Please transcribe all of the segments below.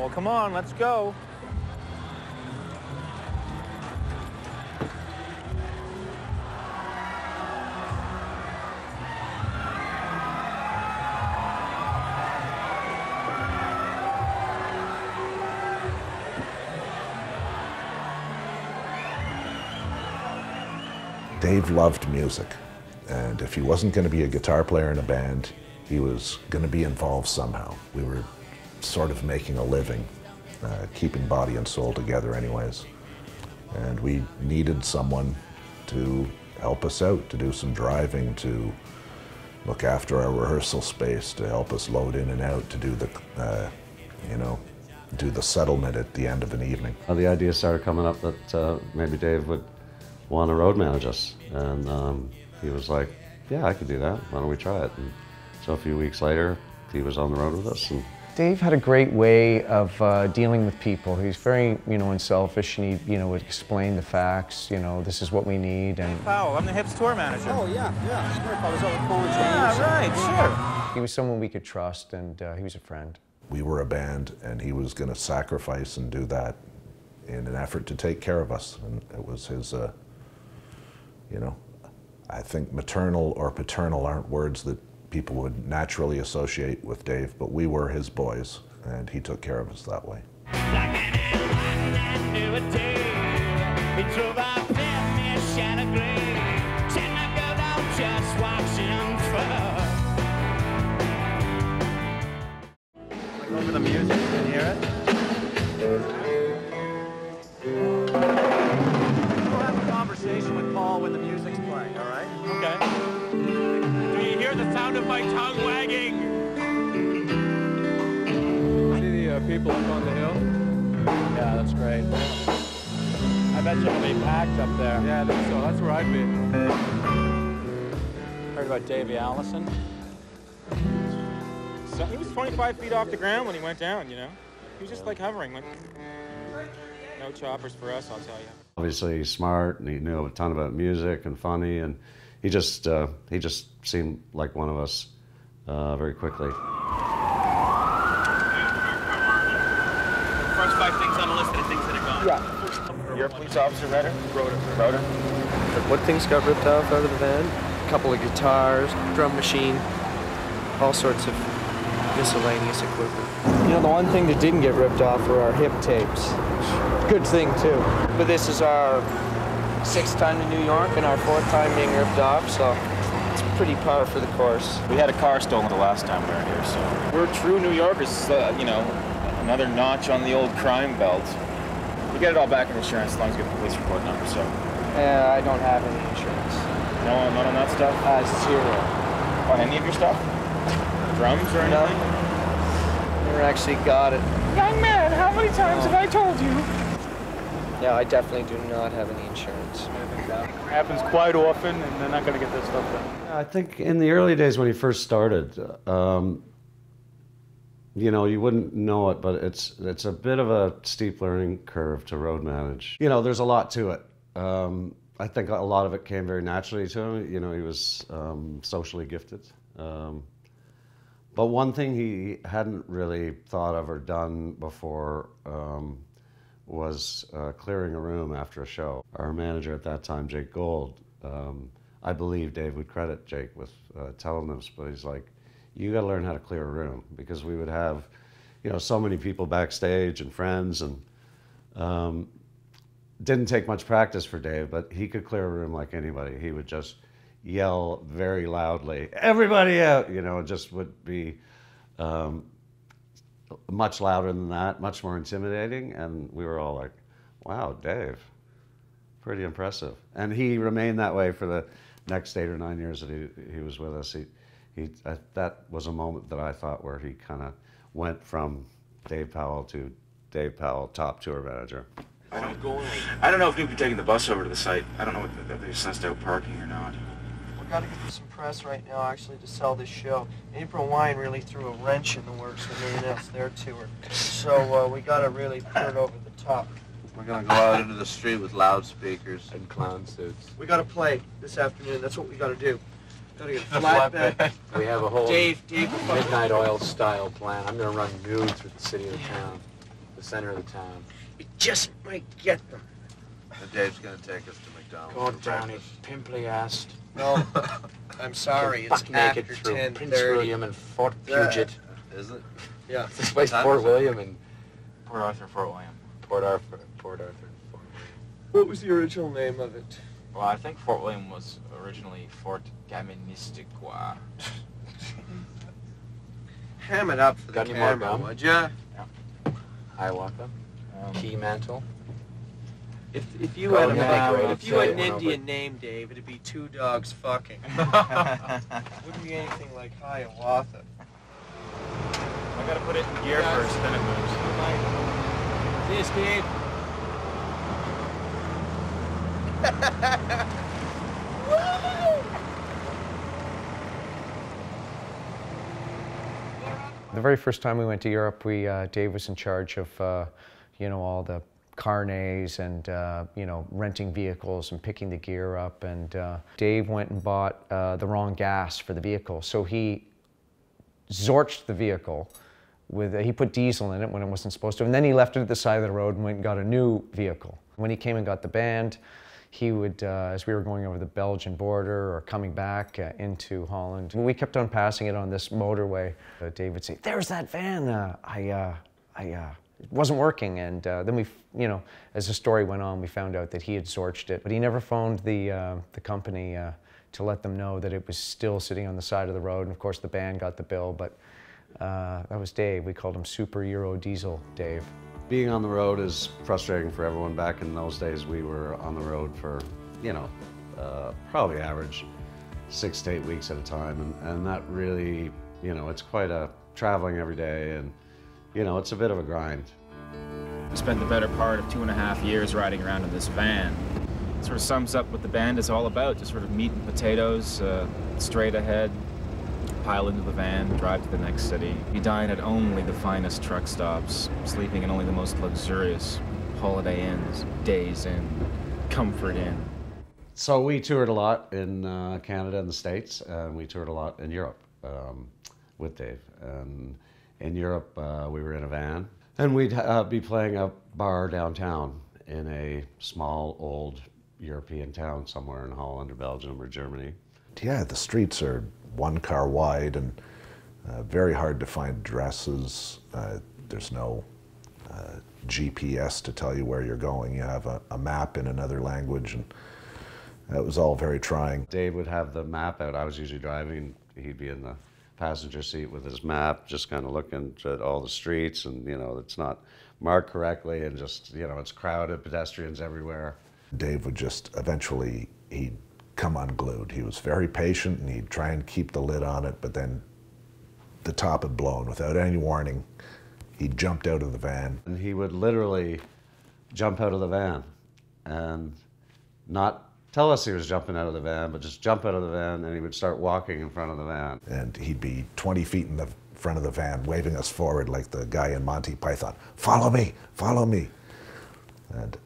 Well, come on, let's go. Dave loved music, and if he wasn't going to be a guitar player in a band, he was going to be involved somehow. We were sort of making a living, uh, keeping body and soul together anyways. And we needed someone to help us out, to do some driving, to look after our rehearsal space, to help us load in and out, to do the, uh, you know, do the settlement at the end of an evening. Uh, the idea started coming up that uh, maybe Dave would want to road manage us. And um, he was like, yeah, I could do that. Why don't we try it? And so a few weeks later, he was on the road with us. And Dave had a great way of uh, dealing with people. He's very, you know, unselfish, and he, you know, would explain the facts. You know, this is what we need, and Powell, I'm the Hips tour manager. Oh, yeah, yeah. Sure, I was over Cool Yeah, right, sure. he was someone we could trust, and uh, he was a friend. we were a band and he was going to sacrifice and do that in an effort to take care of us and it was his uh, you know i think maternal or paternal aren't words that people would naturally associate with dave but we were his boys and he took care of us that way tongue wagging? See the uh, people up on the hill? Yeah, that's great. I bet you it'll be packed up there. Yeah, I think so. That's where I'd be. Heard about Davey Allison? So he was 25 feet off the ground when he went down, you know? He was just like hovering, like, no choppers for us, I'll tell you. obviously he's smart and he knew a ton about music and funny. And he just, uh, he just seemed like one of us uh, very quickly. First five things on the list are things that are gone. Yeah. You're a police officer, Ryder? Rotor. Rotor? What things got ripped off out of the van? A couple of guitars, drum machine, all sorts of miscellaneous equipment. You know, the one thing that didn't get ripped off were our hip tapes. Good thing, too. But this is our sixth time in New York and our fourth time being ripped off, so it's pretty par for the course. We had a car stolen the last time we were here, so we're true New Yorkers. Uh, you know, another notch on the old crime belt. We get it all back in insurance as long as we get the police report number. So, Uh, I don't have any insurance. no, not on that stuff. Uh, zero. On any of your stuff? Drums or No. anything? Never actually got it. Young man, how many times have I told you? Yeah, I definitely do not have any insurance. Happens quite often, and they're not going to get this stuff done. I think in the early days when he first started, um, you know, you wouldn't know it, but it's it's a bit of a steep learning curve to road manage. You know, there's a lot to it. Um, I think a lot of it came very naturally to him. You know, he was um, socially gifted. Um, but one thing he hadn't really thought of or done before um, was uh, clearing a room after a show. Our manager at that time, Jake Gold, um, I believe Dave would credit Jake with uh, telling this, but he's like, you got to learn how to clear a room because we would have, you know, so many people backstage and friends and um, didn't take much practice for Dave, but he could clear a room like anybody. He would just yell very loudly, "Everybody out!" You know, just would be um, much louder than that, much more intimidating, and we were all like, "Wow, Dave, pretty impressive." And he remained that way for the next eight or nine years that he he was with us. He he uh, that was a moment that I thought where he kind of went from Dave Powell to Dave Powell, top tour manager. I don't, I don't know if you'll be taking the bus over to the site. I don't know if they sussed out parking or not. Got to get some press right now, actually, to sell this show. April Wine really threw a wrench in the works when they announced their tour. So uh, we got to really put it over the top. We're gonna go out into the street with loudspeakers and clown suits. We got to play this afternoon. That's what we got to do. Got to get a flatbed. We have a whole Dave, Dave, midnight oil style plan. I'm gonna run nude through the city of the town. the center of the town. You just might get them. And Dave's gonna take us to McDonald's. Gord, Downie, pimply assed. No, I'm sorry. It's Fuck naked after through ten Prince thirty. William and Fort Yeah. Puget. Is it? Yeah. This place, Time Fort is? William and Port Arthur, Fort William. Port Arthur. Port Arthur. Fort William. What was the original name of it? Well, I think Fort William was originally Fort Kaministiquia. Ham it up for the Got any more camera, gum? would ya? Hiawatha. Um, Key mantle. If, if you Go had a ahead, name, if you had an Indian name, Dave, it'd be two dogs fucking. Wouldn't be anything like Hiawatha. I gotta put it in gear Yeah. first, then it moves. See you, Steve. The very first time we went to Europe, we uh, Dave was in charge of, uh, you know, all the carnets and uh, you know renting vehicles and picking the gear up. And uh, Dave went and bought uh, the wrong gas for the vehicle, so he zorched the vehicle. With he put diesel in it when it wasn't supposed to, and then he left it at the side of the road and went and got a new vehicle. When he came and got the band, he would, uh, as we were going over the Belgian border or coming back uh, into Holland, we kept on passing it on this motorway. Uh, Dave would say, "There's that van. Uh, I, uh, I, uh, it wasn't working." And uh, then we, you know, as the story went on, we found out that he had zorched it, but he never phoned the uh, the company uh, to let them know that it was still sitting on the side of the road. And of course, the band got the bill, but uh, that was Dave. We called him Super Euro Diesel Dave. Being on the road is frustrating for everyone. Back in those days, we were on the road for, you know, uh, probably average six to eight weeks at a time. And, and that really, you know, it's quite a traveling every day and, you know, it's a bit of a grind. We spent the better part of two and a half years riding around in this van. It sort of sums up what the band is all about, just sort of meat and potatoes, uh, straight ahead, pile into the van, drive to the next city. We dine at only the finest truck stops, sleeping in only the most luxurious holiday inns, days in, comfort inn. So we toured a lot in uh, Canada and the States, and we toured a lot in Europe um, with Dave. And in Europe, uh, we were in a van, and we'd uh, be playing a bar downtown in a small, old European town somewhere in Holland or Belgium or Germany. Yeah, the streets are one car wide and uh, very hard to find addresses. Uh, there's no uh, GPS to tell you where you're going. You have a, a map in another language, and that was all very trying. Dave would have the map out. I was usually driving. He'd be in the passenger seat with his map, just kind of looking at all the streets, and you know, it's not marked correctly, and just you know, it's crowded, pedestrians everywhere. Dave would just eventually he'd come unglued. He was very patient and he'd try and keep the lid on it, but then the top had blown without any warning. He jumped out of the van. And he would literally jump out of the van and not tell us he was jumping out of the van, but just jump out of the van and he would start walking in front of the van. And he'd be 20 feet in the front of the van, waving us forward like the guy in Monty Python. Follow me, follow me. And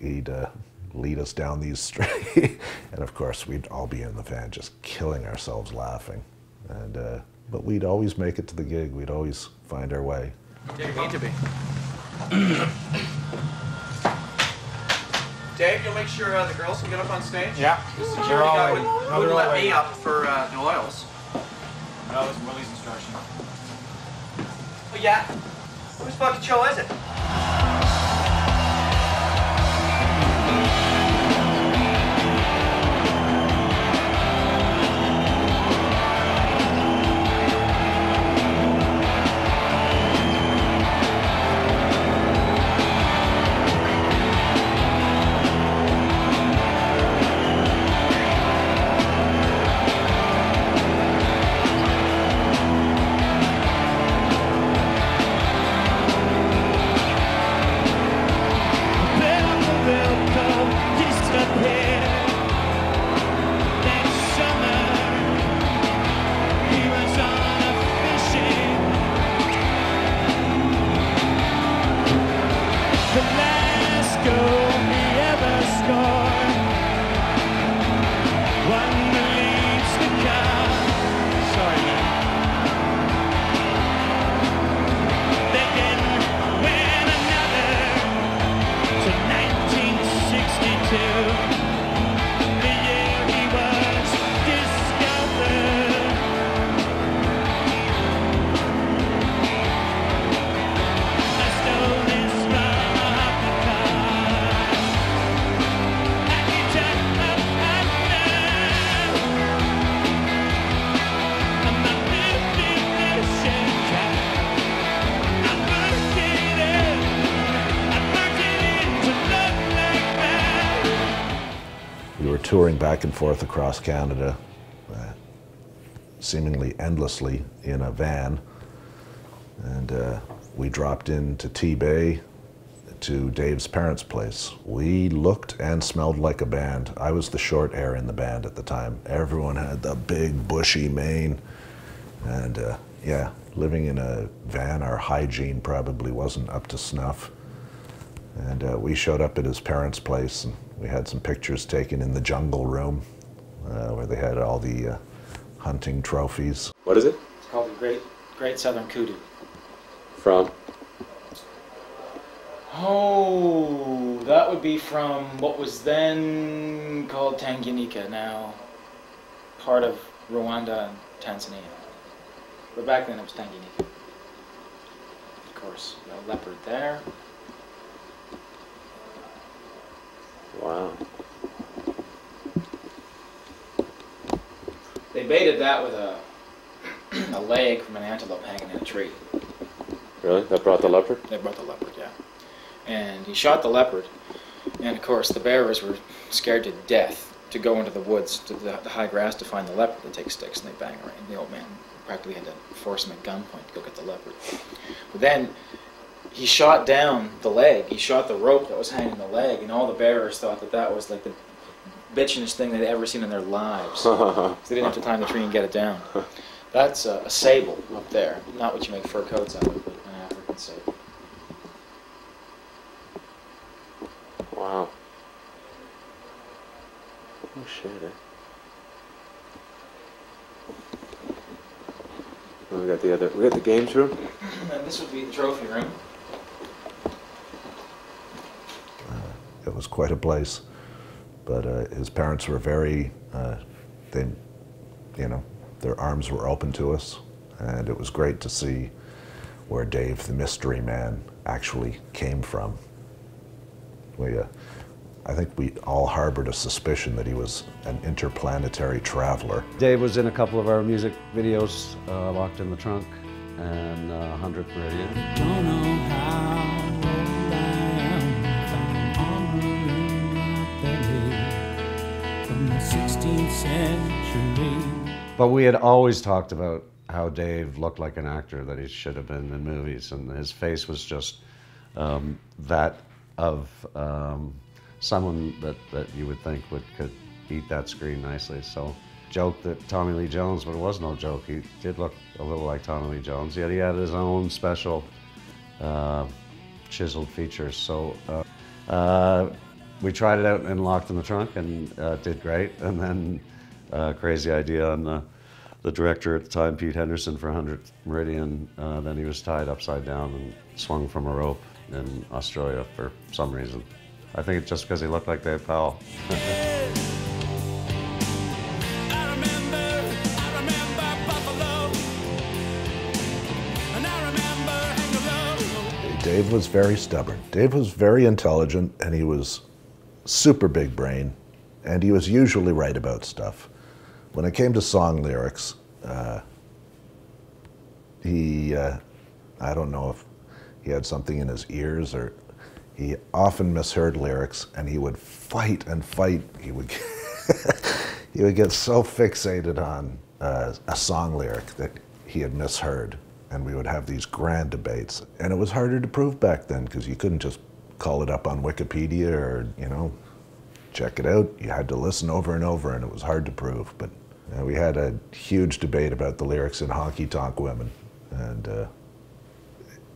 he'd uh, lead us down these streets. and of course, we'd all be in the van just killing ourselves laughing. And, uh, but we'd always make it to the gig. We'd always find our way. Didn't mean to be. Dave, you'll make sure uh, the girls can get up on stage? Yeah. The They're security guy wouldn't, wouldn't let ready. me up for uh, Doyle's. That was Willie's instruction. Oh, yeah? Whose fucking show is it? Touring back and forth across Canada, uh, seemingly endlessly in a van. And uh, we dropped into T-Bay to Dave's parents' place. We looked and smelled like a band. I was the short hair in the band at the time. Everyone had the big bushy mane. And uh, yeah, living in a van, our hygiene probably wasn't up to snuff. And uh, we showed up at his parents' place and we had some pictures taken in the jungle room uh, where they had all the uh, hunting trophies. What is it? It's called the Great Great Southern Kudu. From? Oh, that would be from what was then called Tanganyika, now part of Rwanda and Tanzania. But back then it was Tanganyika. Of course, a leopard there. Wow. They baited that with a a leg from an antelope hanging in a tree. Really? That brought the leopard? They brought the leopard, yeah. And he shot the leopard, and of course the bearers were scared to death to go into the woods to the, the high grass to find the leopard. They take sticks and they bang around. The old man practically had to force him at gunpoint to go get the leopard. But then he shot down the leg. He shot the rope that was hanging the leg, and all the bearers thought that that was like the bitchingest thing they'd ever seen in their lives. they didn't have to climb the tree and get it down. That's a, a sable up there, not what you make fur coats out of, but an African sable. Wow. Oh shit, eh? We got the other. We got the games room. And this would be the trophy room. It was quite a place. But uh, his parents were very, uh, they, you know, their arms were open to us. And it was great to see where Dave, the mystery man, actually came from. We, uh, I think we all harbored a suspicion that he was an interplanetary traveler. Dave was in a couple of our music videos, uh, Locked in the Trunk and uh, 100th Meridian. But we had always talked about how Dave looked like an actor that he should have been in movies, and his face was just um, that of um, someone that, that you would think would could beat that screen nicely. So, joke that Tommy Lee Jones, but it was no joke. He did look a little like Tommy Lee Jones. Yet he had his own special uh, chiseled features. So. Uh, uh, we tried it out and locked in the trunk and uh, did great. And then uh, crazy idea on the, the director at the time, Pete Henderson, for 100th Meridian. Uh, then he was tied upside down and swung from a rope in Australia for some reason. I think it's just because he looked like Dave Powell. Dave was very stubborn. Dave was very intelligent and he was super big brain and he was usually right about stuff. When it came to song lyrics, uh, he, uh, I don't know if he had something in his ears or he often misheard lyrics and he would fight and fight. He would, he would get so fixated on uh, a song lyric that he had misheard and we would have these grand debates. And it was harder to prove back then because you couldn't just call it up on Wikipedia or, you know, check it out. You had to listen over and over and it was hard to prove. But uh, we had a huge debate about the lyrics in Honky Tonk Women. And uh,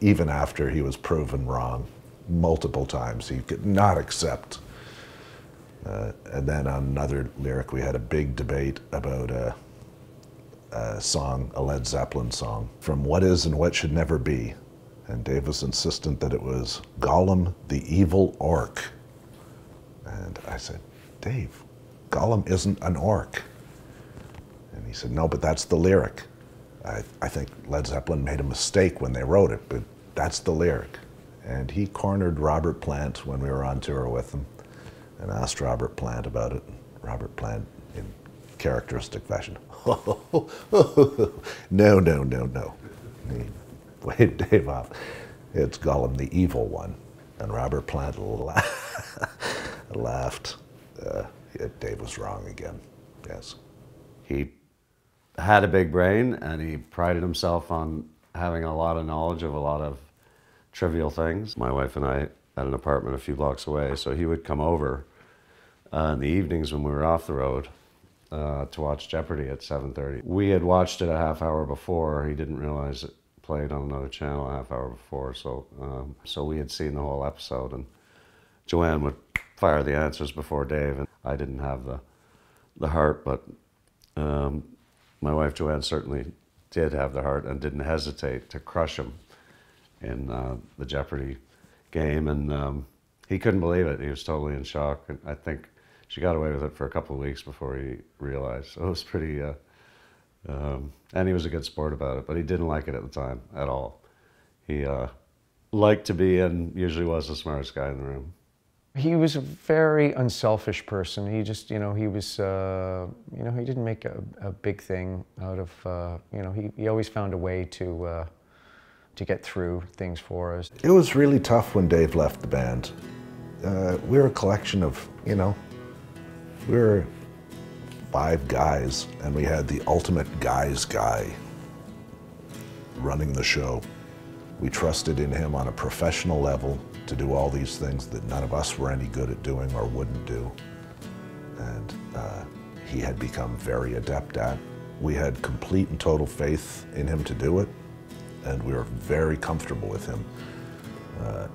even after he was proven wrong multiple times, he could not accept. Uh, and then on another lyric, we had a big debate about uh, a song, a Led Zeppelin song, from What Is and What Should Never Be. And Dave was insistent that it was Gollum the Evil Orc. And I said, Dave, Gollum isn't an orc. And he said, no, but that's the lyric. I, I think Led Zeppelin made a mistake when they wrote it, but that's the lyric. And he cornered Robert Plant when we were on tour with him and asked Robert Plant about it. Robert Plant, in characteristic fashion, no, no, no, no. He waved Dave off. It's Gollum, the evil one. And Robert Plant la- laughed. Uh, Dave was wrong again. Yes. He had a big brain and he prided himself on having a lot of knowledge of a lot of trivial things. My wife and I had an apartment a few blocks away, so he would come over uh, in the evenings when we were off the road uh, to watch Jeopardy at 7.30. We had watched it a half hour before. He didn't realize it played on another channel a half hour before, so, um, so we had seen the whole episode and Joanne would fire the answers before Dave, and I didn't have the, the heart, but um, my wife Joanne certainly did have the heart and didn't hesitate to crush him in uh, the Jeopardy game, and um, he couldn't believe it. He was totally in shock, and I think she got away with it for a couple of weeks before he realized. So it was pretty, uh, um, and he was a good sport about it, but he didn't like it at the time at all. He uh, liked to be and usually was the smartest guy in the room. He was a very unselfish person. He just, you know, he was, uh, you know, he didn't make a, a big thing out of, uh, you know, he, he always found a way to, uh, to get through things for us. It was really tough when Dave left the band. Uh, we were a collection of, you know, we were five guys, and we had the ultimate guys guy running the show. We trusted in him on a professional level to do all these things that none of us were any good at doing or wouldn't do. And uh, he had become very adept at. We had complete and total faith in him to do it, and we were very comfortable with him uh,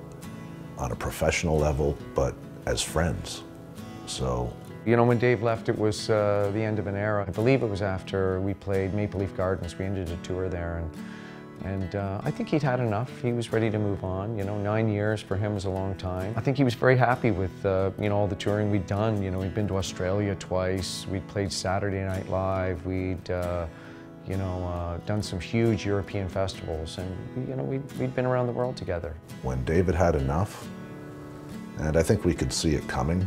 on a professional level, but as friends. So You know, when Dave left, it was uh, the end of an era. I believe it was after we played Maple Leaf Gardens. We ended a tour there, and and uh, I think he'd had enough. He was ready to move on. You know, nine years for him was a long time. I think he was very happy with uh, you know all the touring we'd done. You know, we'd been to Australia twice. We'd played Saturday Night Live. We'd uh, you know uh, done some huge European festivals, and you know we'd, we'd been around the world together. when David had enough, and I think we could see it coming,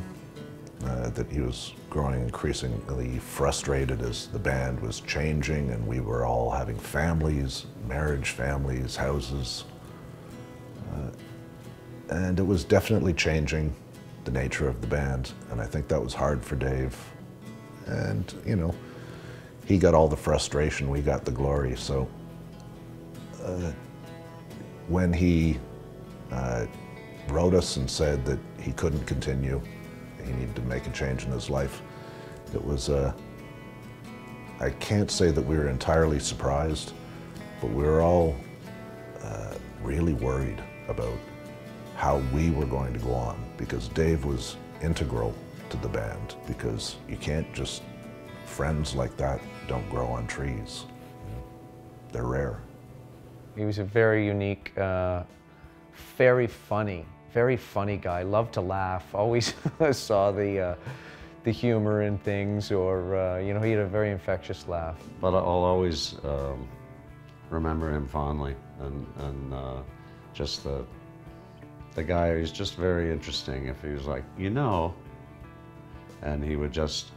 uh, that he was growing increasingly frustrated as the band was changing and we were all having families, marriage families, houses. Uh, and it was definitely changing the nature of the band, and I think that was hard for Dave. And, you know, he got all the frustration, we got the glory, so uh, when he uh, wrote us and said that he couldn't continue. He needed to make a change in his life. It was, uh, I can't say that we were entirely surprised, but we were all uh, really worried about how we were going to go on because Dave was integral to the band because you can't just, friends like that don't grow on trees. They're rare. He was a very unique, uh, very funny, very funny guy. Loved to laugh. Always saw the uh, the humor in things, or uh, you know, he had a very infectious laugh. But I'll always um, remember him fondly, and and uh, just the the guy. He's just very interesting. If he was like, you know, and he would just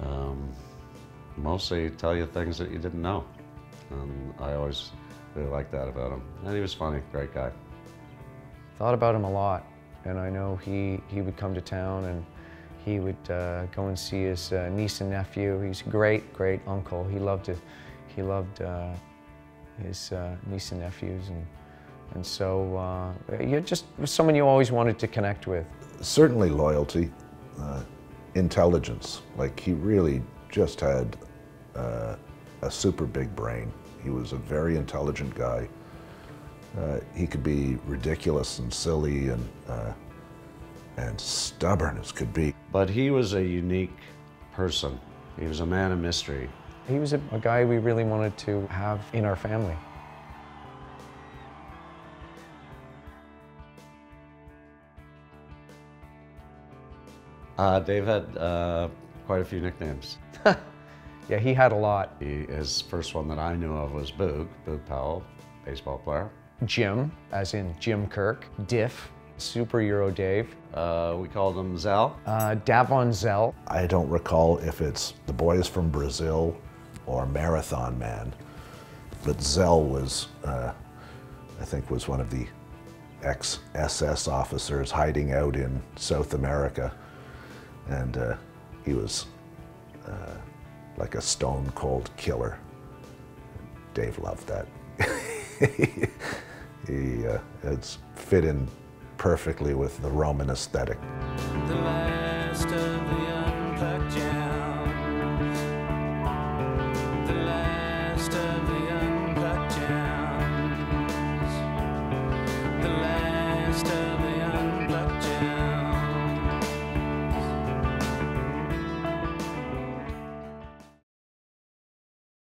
um, mostly tell you things that you didn't know, and I always really liked that about him. And he was funny, great guy. Thought about him a lot, and I know he he would come to town and he would uh, go and see his uh, niece and nephew. He's a great, great uncle. He loved it. He loved uh, his uh, niece and nephews, and and so uh, you're just someone you always wanted to connect with. Certainly loyalty, uh, intelligence. Like he really just had a super big brain. He was a very intelligent guy. Uh, he could be ridiculous and silly and uh, and stubborn as could be. But he was a unique person. He was a man of mystery. He was a, a guy we really wanted to have in our family. Uh, Dave had uh, quite a few nicknames. yeah, he had a lot. He, his first one that I knew of was Boog, Boog Powell, baseball player. Jim, as in Jim Kirk. Diff, Super Euro Dave. Uh, we called him Zell. Uh, Davon Zell. I don't recall if it's the boys from Brazil or Marathon Man, but Zell was, uh, I think, was one of the ex-SS officers hiding out in South America, and uh, He was uh, like a stone cold killer. Dave loved that. he uh, it's fit in perfectly with the Roman aesthetic. The